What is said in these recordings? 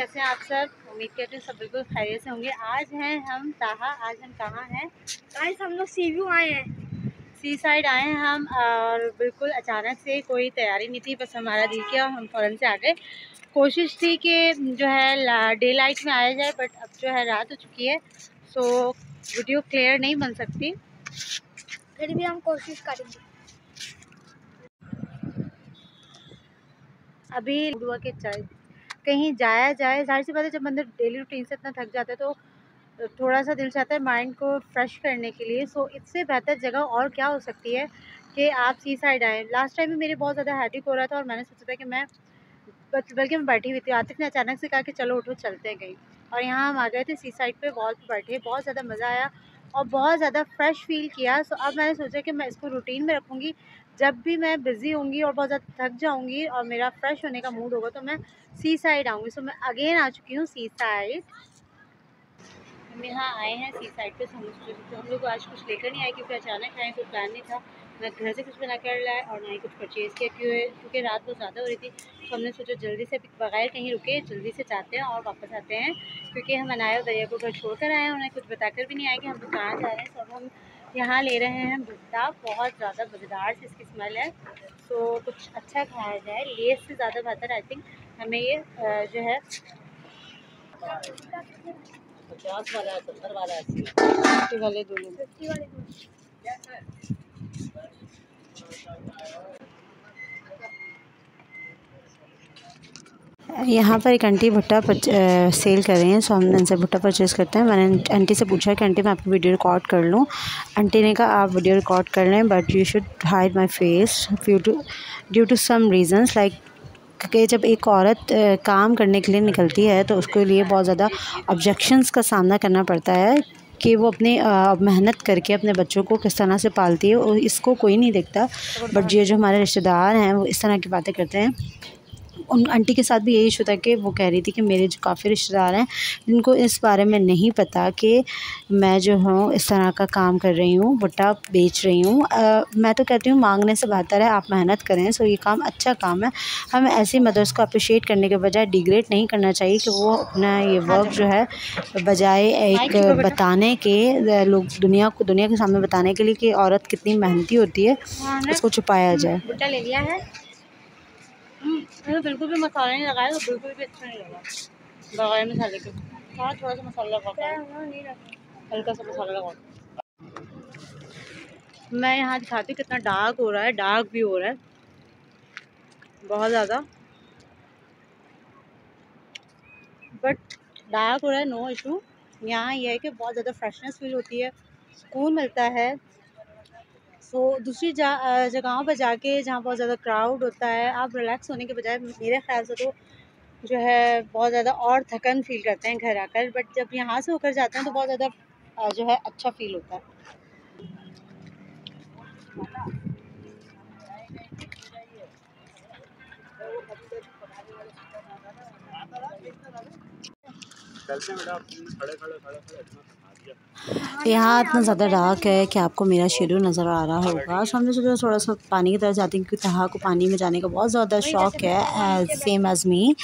कैसे हैं आप सब? उम्मीद करते हैं सब बिल्कुल खैरियत से होंगे। आज हैं हम ताहा। आज हम कहाँ हैं? आज हम लोग सी व्यू आए हैं। सी साइड आए हैं हम और बिल्कुल अचानक से कोई तैयारी नहीं थी बस हमारा दिल किया हम फ़ौरन से आ गए। कोशिश थी कि जो है डे लाइट में आया जाए बट अब जो है रात हो चुकी है सो वीडियो क्लियर नहीं बन सकती। फिर भी हम कोशिश करेंगे। अभी के चाय कहीं जाया जाए, ज़ाहिर सी बात है जब बंदा डेली रूटीन से इतना थक जाता है तो थोड़ा सा दिल चाहता है माइंड को फ्रेश करने के लिए। सो इससे बेहतर जगह और क्या हो सकती है कि आप सी साइड आएँ? लास्ट टाइम भी मेरे बहुत ज़्यादा हैडिक हो रहा था और मैंने सोचा था कि मैं बल्कि मैं बैठी हुई थी। आतिफ ने अचानक से कहा कि चलो उठो, चलते हैं कहीं। और यहाँ हम आ गए थे सी साइड पे वॉल पे बैठे, बहुत ज़्यादा मज़ा आया और बहुत ज़्यादा फ्रेश फील किया। सो अब मैंने सोचा कि मैं इसको रूटीन में रखूँगी। जब भी मैं बिज़ी होंगी और बहुत ज़्यादा थक जाऊँगी और मेरा फ्रेश होने का मूड होगा तो मैं सी साइड आऊँगी। सो मैं अगेन आ चुकी हूँ सी साइड हम यहाँ आए हैं सी साइड पे समुद्र तो हम लोग आज कुछ लेकर नहीं आए, क्योंकि अचानक आए, कोई प्लान नहीं था। ना घर से कुछ बना कर लाए और ना ही कुछ परचेज़ किया, क्यों क्योंकि रात बहुत ज़्यादा हो रही थी तो हमने सोचा जल्दी से बगैर कहीं रुके, जल्दी से जाते हैं और वापस आते हैं। क्योंकि हम अनाया दरिया को घर छोड़ कर आए हैं, उन्हें कुछ बताकर भी नहीं आए कि हम कहाँ जा रहे हैं। सब हम यहाँ ले रहे हैं भुट्टा। बहुत ज़्यादा मज़ेदार से इसकी स्मेल है। तो कुछ अच्छा खाया जाए। लेस से ज़्यादा बेहतर आई थिंक हमें ये जो है, पचास वाला, सत्तर वाला, अस्सी वाले दोनों यहाँ पर एक आंटी भुट्टा सेल कर रही हैं, सो हम उनसे भुट्टा परचेज़ करते हैं। मैंने आंटी से पूछा कि आंटी मैं आपकी वीडियो रिकॉर्ड कर लूँ। आंटी ने कहा, आप वीडियो रिकॉर्ड कर लें but you should hide my face due to due to some reasons like कि जब एक औरत काम करने के लिए निकलती है तो उसके लिए बहुत ज़्यादा ऑब्जेक्शंस का सामना करना पड़ता है कि वो अपने मेहनत करके अपने बच्चों को किस तरह से पालती है, और इसको कोई नहीं देखता। बट ये जो हमारे रिश्तेदार हैं, वो इस तरह की बातें करते हैं। उन आंटी के साथ भी यही इशू था कि वो कह रही थी कि मेरे जो काफ़ी रिश्तेदार हैं जिनको इस बारे में नहीं पता कि मैं जो हूँ इस तरह का काम कर रही हूँ भुट्टा बेच रही हूँ। मैं तो कहती हूँ मांगने से बेहतर है आप मेहनत करें सो ये काम अच्छा काम है। हमें ऐसी मदर्स को अप्रिशिएट करने के बजाय डिग्रेड नहीं करना चाहिए कि वो अपना ये वर्क जो। है बजाय एक बताने के लोग दुनिया को दुनिया के सामने बताने के लिए कि औरत कितनी मेहनती होती है हाँ उसको छुपाया जाए। ले लिया है। मैंने बिल्कुल भी मसाला नहीं लगाया तो बिल्कुल भी अच्छा नहीं लगा। बगैर मसाले के। हाँ थोड़ा सा मसाला लगा। हल्का सा मसाला लगा मैं यहाँ दिखाती हूँ कितना डार्क हो रहा है डार्क भी हो रहा है। बहुत ज़्यादा। बट डार्क हो रहा है नो इशू यहाँ यह है कि बहुत ज़्यादा फ्रेशनेस फील होती है। सुकून मिलता है। सो दूसरी जगहों पर जाके जहाँ बहुत ज़्यादा क्राउड होता है, आप रिलैक्स होने के बजाय मेरे ख्याल से तो जो है बहुत ज़्यादा और थकन फील करते हैं घर आकर बट जब यहाँ से होकर जाते हैं तो बहुत ज़्यादा जो है अच्छा फील होता है। चलते हैं खड़े खड़े खड़े खड़े यहाँ इतना ज़्यादा डार्क है कि आपको मेरा शेडो नज़र आ रहा होगा। सो हमने सोचा थोड़ा सा पानी की तरफ़ जाते हैं क्योंकि तहा को पानी में जाने का बहुत ज़्यादा शौक है सेम एज़ मी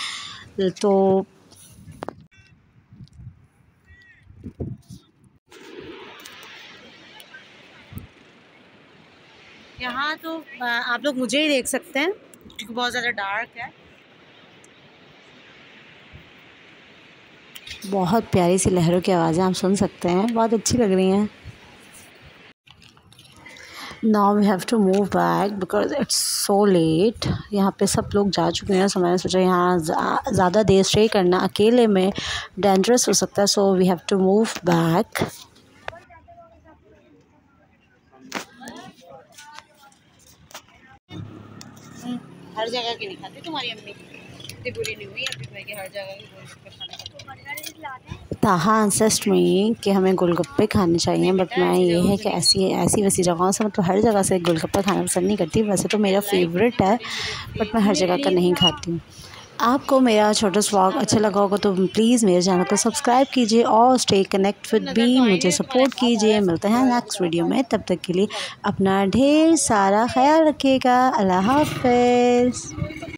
तो यहाँ तो आप लोग मुझे ही देख सकते हैं क्योंकि बहुत ज़्यादा डार्क है। बहुत प्यारी सी लहरों की आवाज़ें आप सुन सकते हैं। बहुत अच्छी लग रही हैं। Now we have to move back because it's so late यहाँ पे सब लोग जा चुके हैं। सो मैंने सोचा यहाँ ज़्यादा देर स्टे करना। अकेले में डेंजरस हो सकता है। So we have to move back हर जगह की नहीं खाती तुम्हारी अम्मी। इतनी बुरी नहीं हुई। अभी कि हर जगह की खाने ताहा इंसिस्ट में कि हमें गोलगप्पे खाने चाहिए बट मैं ये है कि ऐसी ऐसी वैसी जगहों से मतलब हर जगह से गोलगप्पे खाना पसंद नहीं करती। वैसे तो मेरा फेवरेट है बट मैं हर जगह का नहीं खाती। हूँ आपको मेरा छोटा स्वाग अच्छा लगा होगा तो प्लीज़ मेरे चैनल को सब्सक्राइब कीजिए और स्टे कनेक्ट विद बी मुझे सपोर्ट कीजिए। मिलते हैं नेक्स्ट वीडियो में। तब तक के लिए अपना ढेर सारा ख्याल रखिएगा। अल्लाह हाफिज़।